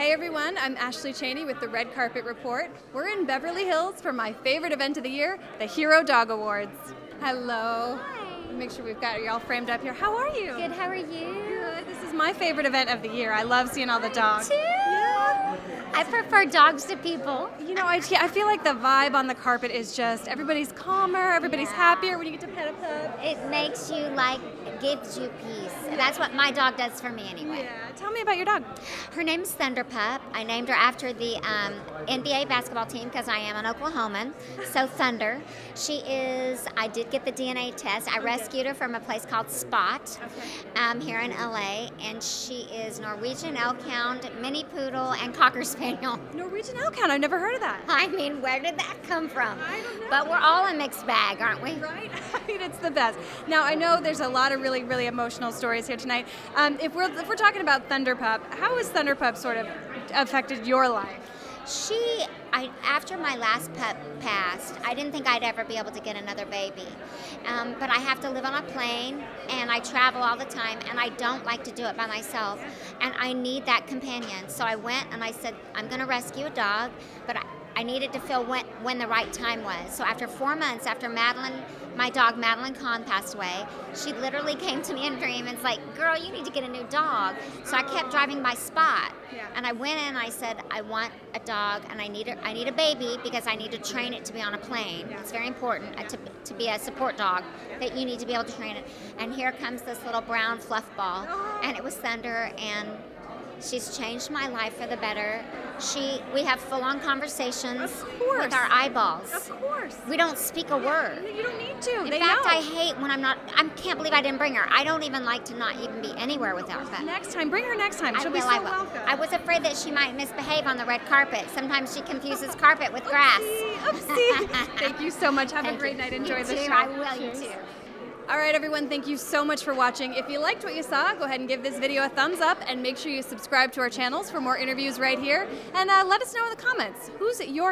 Hey everyone, I'm Ashley Chaney with the Red Carpet Report. We're in Beverly Hills for my favorite event of the year, the Hero Dog Awards. Hello. Hi. Make sure we've got you all framed up here. How are you? Good, how are you? Good. This is my favorite event of the year. I love seeing all the dogs. Too. I prefer dogs to people. You know, I, I feel like the vibe on the carpet is just everybody's calmer, everybody's Yeah. happier when you get to pet a pup. It makes you like, gives you peace. And that's what my dog does for me anyway. Yeah. Tell me about your dog. Her name's Thunder Pup. I named her after the um, NBA basketball team because I am an Oklahoman. So Thunder. She is. I did get the DNA test. I rescued her from a place called Spot um, here in LA, and she is Norwegian Elk Hound, Mini Poodle, and Cocker Spaniel. Norwegian Elkhound. I've never heard of that. I mean, where did that come from? I don't know. But we're all a mixed bag, aren't we? Right? I mean, it's the best. Now, I know there's a lot of really, really emotional stories here tonight. Um, if we're if we're talking about Thunderpup, how has Thunderpup sort of affected your life? She, I, after my last pup passed, I didn't think I'd ever be able to get another baby. Um, but I have to live on a plane and I travel all the time and I don't like to do it by myself. And I need that companion. So I went and I said, I'm going to rescue a dog, but I, I needed to feel when, when the right time was. So after four months, after Madeline, my dog Madeline Kahn passed away, she literally came to me in a dream and was like, girl, you need to get a new dog. So I kept driving by Spot. Yeah. And I went in and I said, I want a dog and I need a, I need a baby because I need to train it to be on a plane. Yeah. It's very important uh, to, to be a support dog that you need to be able to train it. And here comes this little brown fluff ball. Oh. And it was Thunder and she's changed my life for the better. She we have full on conversations with our eyeballs. Of course. We don't speak a word. You don't need to. In they fact, know. I hate when I'm not. I can't believe I didn't bring her. I don't even like to not even be anywhere without her. Next time, bring her next time. She'll will, be so I will. welcome. I was afraid that she might misbehave on the red carpet. Sometimes she confuses carpet with grass. Oopsie. Oopsie. Thank you so much. Have a great you. night. Enjoy you the too. show. I will. You too. All right, everyone, thank you so much for watching. If you liked what you saw, go ahead and give this video a thumbs up and make sure you subscribe to our channels for more interviews right here. And uh, let us know in the comments who's your